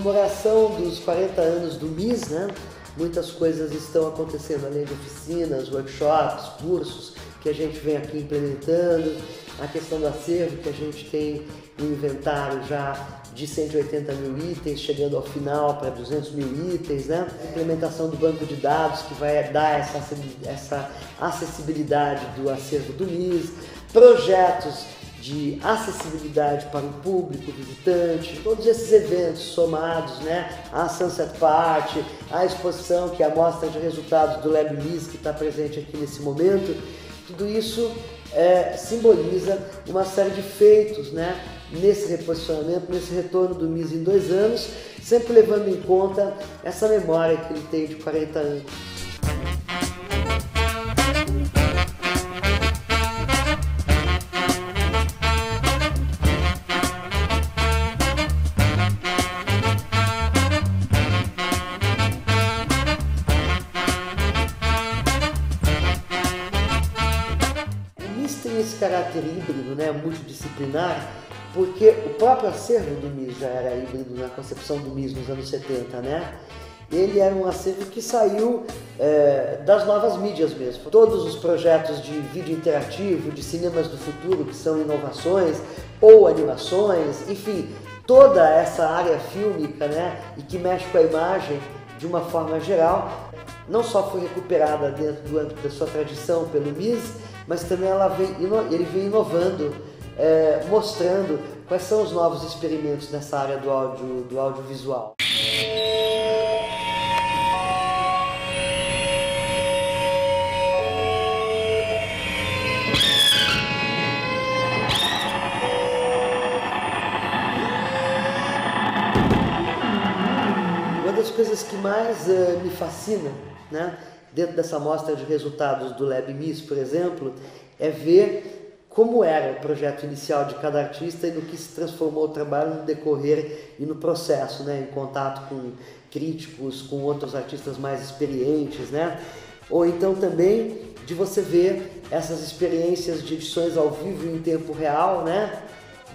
comemoração dos 40 anos do MIS, né? Muitas coisas estão acontecendo, além de oficinas, workshops, cursos que a gente vem aqui implementando, a questão do acervo, que a gente tem um inventário já de 180 mil itens, chegando ao final para 200 mil itens, né? A implementação do banco de dados, que vai dar essa, essa acessibilidade do acervo do MIS, projetos de acessibilidade para o público, visitante, todos esses eventos somados, né, a Sunset Party, a exposição que é a mostra de resultados do Lab MIS que está presente aqui nesse momento, tudo isso é, simboliza uma série de feitos, né, nesse reposicionamento, nesse retorno do MIS em dois anos, sempre levando em conta essa memória que ele tem de 40 anos. Tem esse caráter híbrido, né, multidisciplinar, porque o próprio acervo do MIS já era híbrido na concepção do MIS nos anos 70, né? Ele era um acervo que saiu é, das novas mídias mesmo. Todos os projetos de vídeo interativo, de cinemas do futuro, que são inovações ou animações, enfim, toda essa área fílmica, né, e que mexe com a imagem de uma forma geral, não só foi recuperada dentro do âmbito da sua tradição pelo MIS, mas também ela vem, ele vem inovando, é, mostrando quais são os novos experimentos nessa área do, áudio, do audiovisual. Uma das coisas que mais uh, me fascina, né, dentro dessa amostra de resultados do Lab Miss, por exemplo, é ver como era o projeto inicial de cada artista e no que se transformou o trabalho no decorrer e no processo, né, em contato com críticos, com outros artistas mais experientes, né? Ou então também de você ver essas experiências de edições ao vivo em tempo real, né?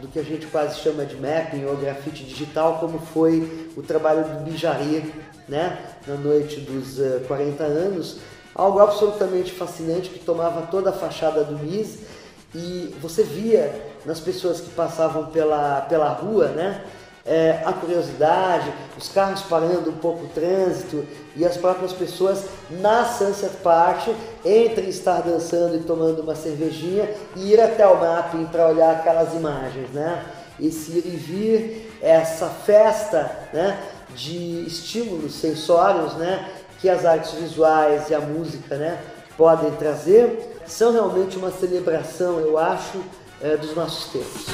Do que a gente quase chama de mapping ou grafite digital, como foi o trabalho do Bijari né, na noite dos uh, eh, 40 anos, algo absolutamente fascinante que tomava toda a fachada do MIS e você via nas pessoas que passavam pela, pela rua, né, é, a curiosidade, os carros parando um pouco o trânsito e as próprias pessoas na Sunset Party entre estar dançando e tomando uma cervejinha e ir até o mapping para olhar aquelas imagens, né? Esse ir e vir, essa festa, né? de estímulos sensórios, né, que as artes visuais e a música, né, podem trazer, são realmente uma celebração, eu acho, é, dos nossos tempos.